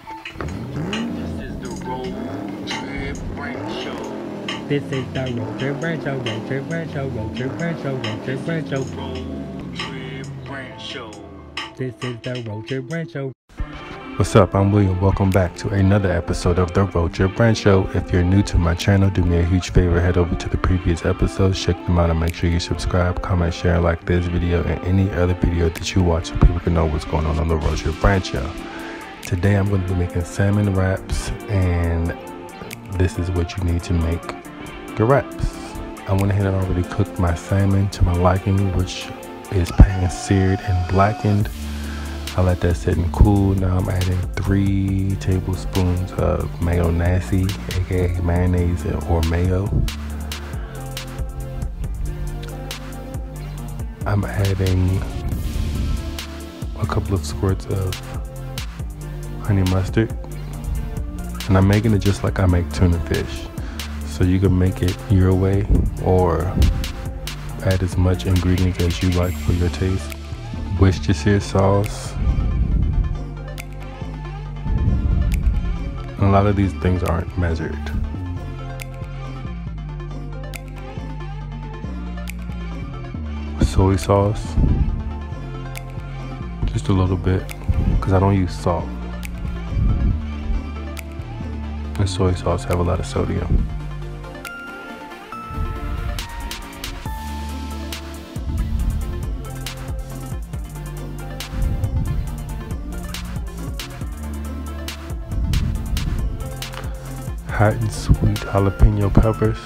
This is the Road Trip Rant Show. This is the Road Trip Rant Show, Road Trip Rant Show, Road Trip Rant Show, Road Trip Rant Show. Road Trip Rant Show. This is the Road Trip Rant Show. What's up? I'm William. Welcome back to another episode of the Road Trip Rant Show. If you're new to my channel, do me a huge favor. Head over to the previous episodes, check them out, and make sure you subscribe, comment, share, and like this video and any other video that you watch so people can know what's going on on the Road Trip Rant Show. Today, I'm going to be making salmon wraps, and this is what you need to make your wraps. I went ahead and already cooked my salmon to my liking, which is pan seared and blackened. I let that sit and cool. Now I'm adding three tablespoons of mayo nasty, aka mayonnaise or mayo. I'm adding a couple of squirts of honey mustard. And I'm making it just like I make tuna fish. So you can make it your way or add as much ingredients as you like for your taste. Worcestershire sauce. A lot of these things aren't measured. Soy sauce. Just a little bit because I don't use salt. And soy sauce have a lot of sodium. hot and sweet jalapeno peppers.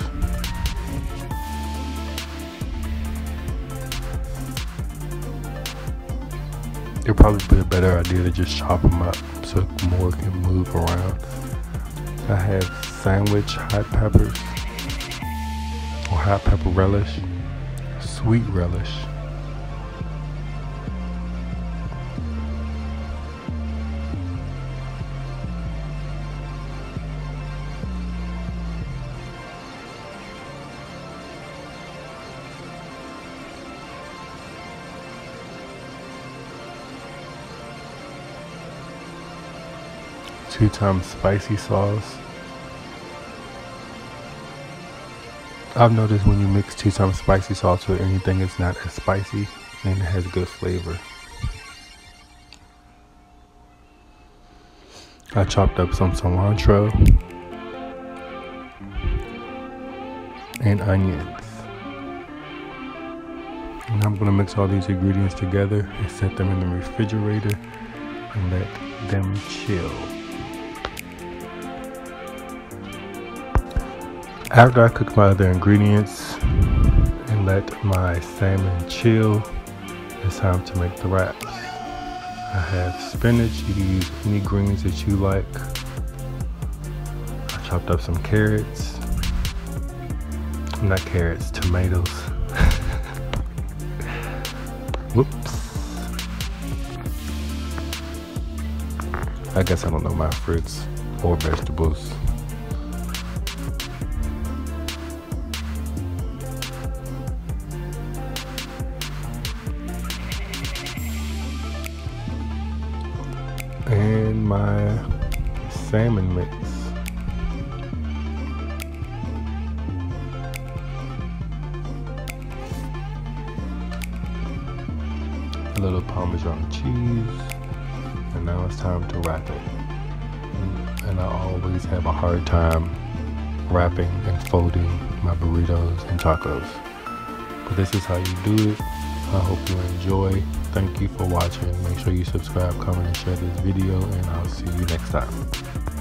It'd probably be a better idea to just chop them up so more can move around. I have sandwich hot peppers or hot pepper relish, sweet relish. Two times spicy sauce. I've noticed when you mix two times spicy sauce with anything, it's not as spicy and it has good flavor. I chopped up some cilantro and onions. And I'm gonna mix all these ingredients together and set them in the refrigerator and let them chill. After I cook my other ingredients and let my salmon chill, it's time to make the wraps. I have spinach, you can use any greens that you like. I chopped up some carrots, not carrots, tomatoes. Whoops. I guess I don't know my fruits or vegetables. And my salmon mix. A little Parmesan cheese, and now it's time to wrap it. And I always have a hard time wrapping and folding my burritos and tacos. But this is how you do it. I hope you enjoy. Thank you for watching. Make sure you subscribe, comment, and share this video, and I'll see you next time.